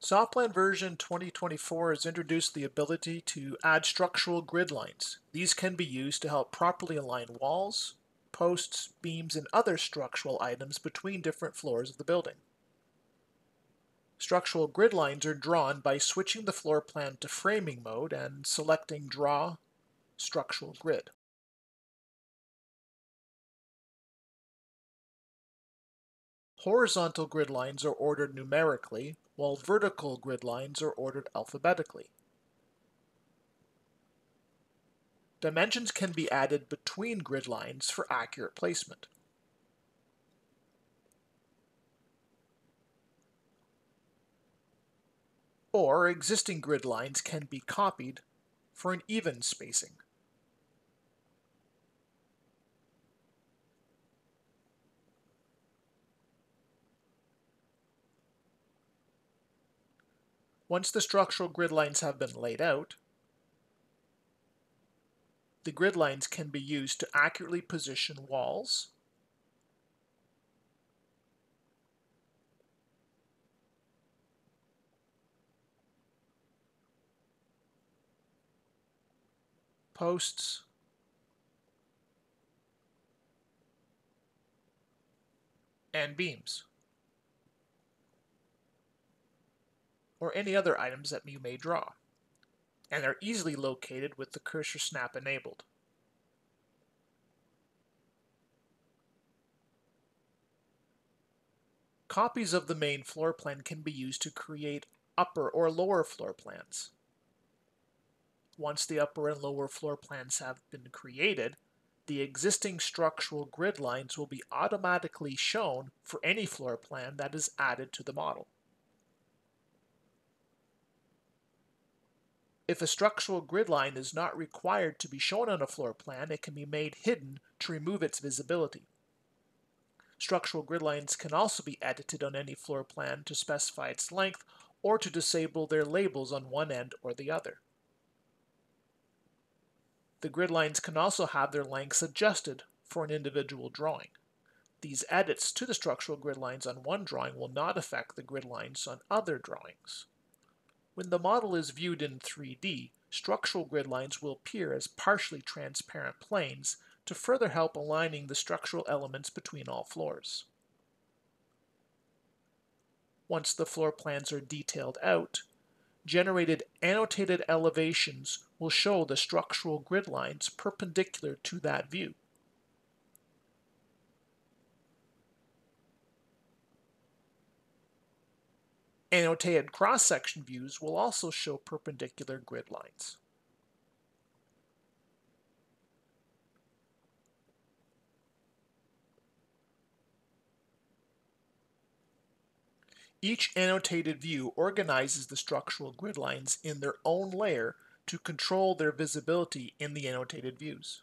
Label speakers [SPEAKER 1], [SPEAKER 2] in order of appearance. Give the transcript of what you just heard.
[SPEAKER 1] Softplan version 2024 has introduced the ability to add structural grid lines. These can be used to help properly align walls, posts, beams, and other structural items between different floors of the building. Structural grid lines are drawn by switching the floor plan to framing mode and selecting Draw Structural Grid. Horizontal grid lines are ordered numerically, while vertical grid lines are ordered alphabetically. Dimensions can be added between grid lines for accurate placement. Or existing grid lines can be copied for an even spacing. Once the structural grid lines have been laid out, the grid lines can be used to accurately position walls, posts, and beams. Or any other items that you may draw, and are easily located with the cursor snap enabled. Copies of the main floor plan can be used to create upper or lower floor plans. Once the upper and lower floor plans have been created, the existing structural grid lines will be automatically shown for any floor plan that is added to the model. If a structural grid line is not required to be shown on a floor plan, it can be made hidden to remove its visibility. Structural grid lines can also be edited on any floor plan to specify its length or to disable their labels on one end or the other. The grid lines can also have their lengths adjusted for an individual drawing. These edits to the structural grid lines on one drawing will not affect the grid lines on other drawings. When the model is viewed in 3D, structural grid lines will appear as partially transparent planes to further help aligning the structural elements between all floors. Once the floor plans are detailed out, generated annotated elevations will show the structural grid lines perpendicular to that view. Annotated cross-section views will also show perpendicular grid lines. Each annotated view organizes the structural grid lines in their own layer to control their visibility in the annotated views.